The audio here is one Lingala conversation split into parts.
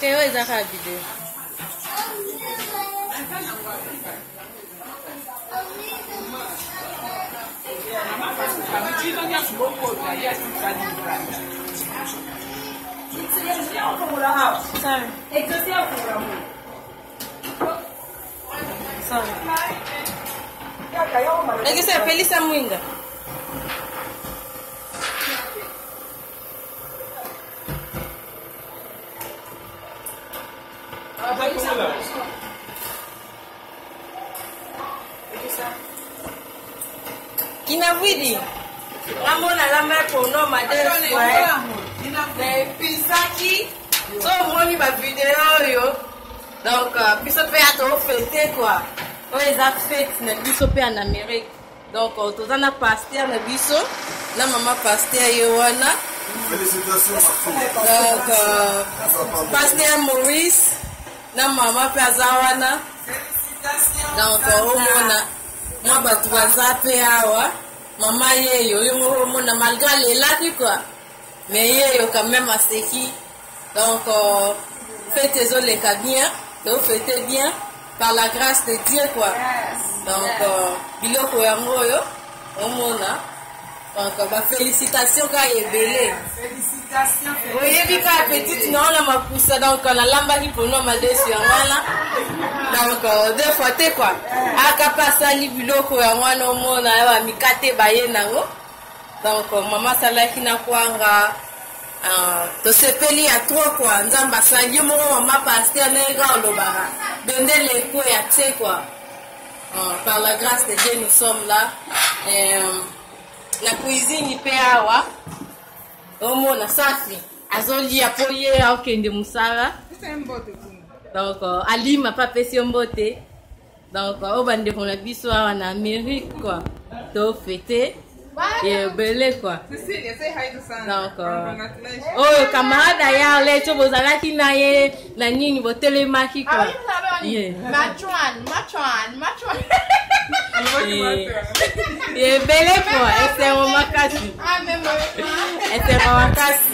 Keyo eza kaka video. Lakisa pelisa mwinda. kinavwidi yango nalamba kono madeswae naepisaki so omoni bavideo oyo donc euh, biso mpe atofete kua oyo eza fete na biso mpe en amérique Donc euh, toza na pasteur na biso na mama pasteur ye wana donc euh, pasteur Maurice na mama mpe aza wana donc euh, omona mwa bato baza mpe awa mama yeyo yo omona malgre alelaki quoi mais yeyo quand même aseki Donc, euh, fête ezoleka bien, to fête bien par la grâce de Dieu quoi. Donc, euh, biloko yango oyo omona. Donc, euh, ba félicitations ka ebele. Félicitations. Oyebi ka petite na ona makusa donc na lambaki pono madesu yango wana. Donc, euh, deux fois te quoi. Aka pasali biloko yango wana omona ya ba mikate baye nango. donc mama asalaki na kwanga ah, tosepeli ya tro kua nzambe asali yo moko mama paster ndenge kaka olobaka bende leko ya te kua ah, par la grâce de dieu nous sommes là na cuisine mpe awa omona safi azolia mpo ye akokende mosala donc euh, alima mpe apesi yo mbote donc oyo oh, bandeko na biso awa na amérique kua tofete ebele kua donc euh, oyo oh, camarade ayarle to bozalaki na ye na nini botelemaki kua ebele kua esengo makasi esengo makasi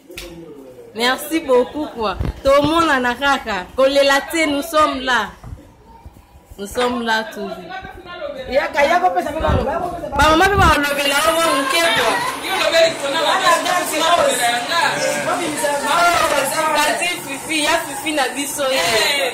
merci beaucoup quoi tomonana kaka kolela te nous sommes là nous sommes là toujours bamama mpe balobela yo mwa moke kati fifi ya fifi na biso ye eh,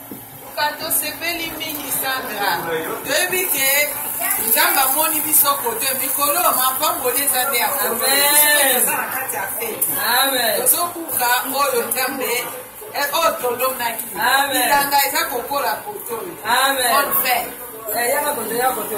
Luka tosepeli mingi Sandra. Toyebi ke Nzambe amoni biso kote mikolo mapamboli eza nde yango. Amen. Toza na kati ya feti. Amen. Tozokuka oyo Nzambe eh, oyo tolonaki. Amen. Bilanga eza kokola koto. Amen. Bonne fête. Eh, yaka koto, yaka koto.